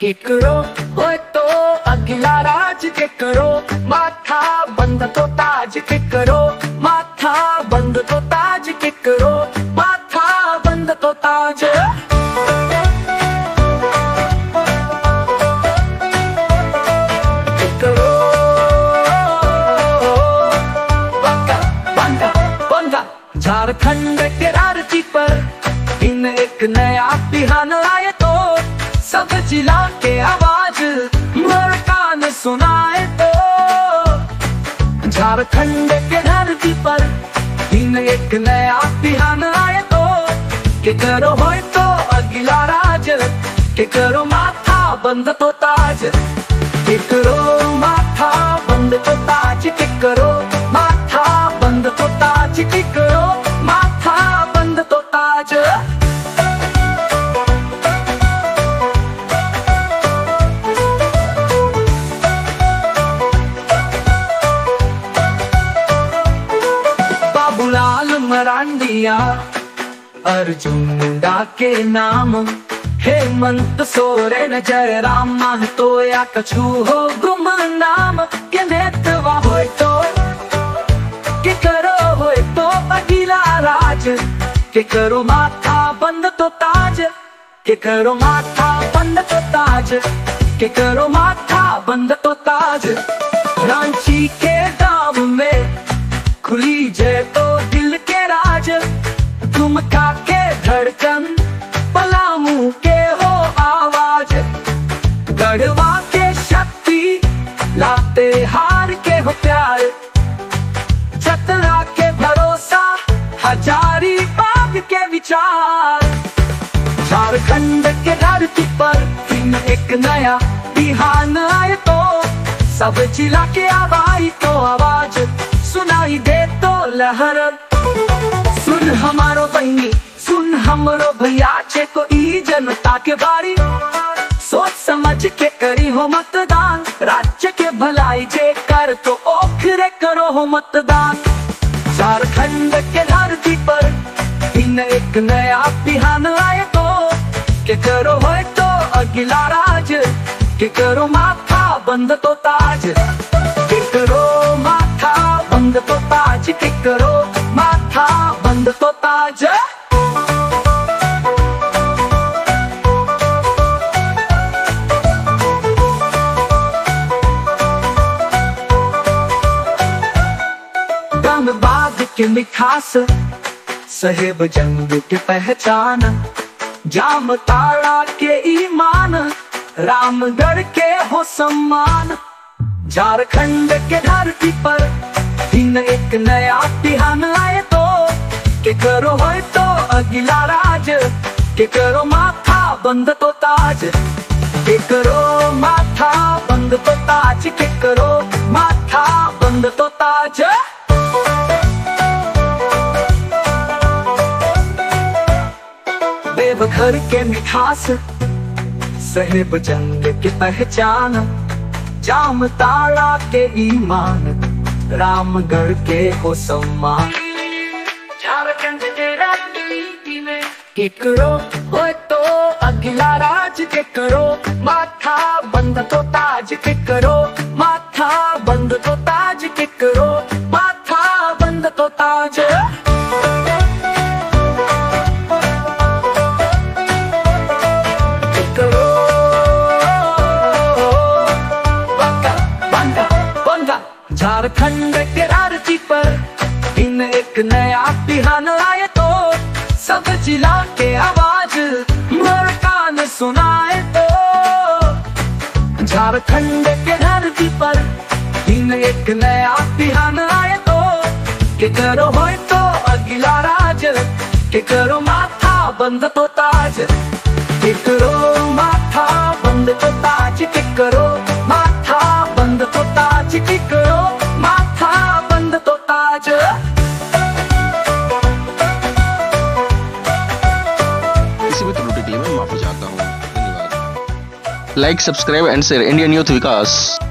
केकरो हो तो अगला राज के करो माथा बंद तो ताज के करो माथा बंद तो ताज के करो माथा बंद तो ताज। झारखंड एक नया बिहान आए तो सब जिला के आवाज़ मर कान सुनाए तो। झारखंड के धरती पर दिन एक नया बिहान आए तो के करो हो तो अगला राज, के करो माथा बंद तो ताज, के करो माथा बंद तो ताज। मरांडिया, अर्जुन मुंडा के नाम। हेमंत सोरेन जय राम महतो या कछु हो गुम नाम के नेतवा होय तो के करो होय तो अगिला राज। के करो माथा बंद तो ताज, के करो माथा बंद तो ताज। के करो माथा बंद तो ताज। रांची के गाँव गढ़वा के शक्ति, लाते हार के हो प्यार। चतरा के भरोसा, हजारी बाग के विचार। झारखंड के धरती पर फिर एक नया बिहान आए तो सब जिला के आवाई तो आवाज़ सुनाई दे तो लहर। सुन हमारो बहनी, सुन हमरो भैया छे को ई जनता के बारी। करी हो मतदान। राज्य के भलाई जे कर तो ओखरे करो हो मतदान। झारखंड के धरती पर इन एक नया बिहान आए तो के करो हो तो अगला राज, के करो माथा बंद तो ताज। के करो माथा बंद तो ताज, के करो के मिठास, साहेब जंग के पहचान, जाम ताड़ा के ईमान, रामगढ़ के हो सम्मान। झारखंड के धरती पर दिन एक नया बिहान आए तो के करो हो तो अगला राज, के करो माथा बंद तो ताज, के करो बेबघर के मिठास साहेब जंग की पहचान, जाम ताड़ा के ईमान, रामगढ़ के हो सम्मान। झारखंड के केकरो हो तो अगला राज के करो, माथा बंद तो ताज के करो। बंगा झारखंड के राजनीति पर इन एक नया बिहान आए तो सब जिला के आवाज़ मर कान सुनाए तो। झारखंड के धरती पर इन एक नया बिहान आए तो के करो हो तो अगला राज के करो माथा बंद तो ताज के करो माथा बंद तो ताज के करो त्रुटि subscribe and share Indian youth हूँ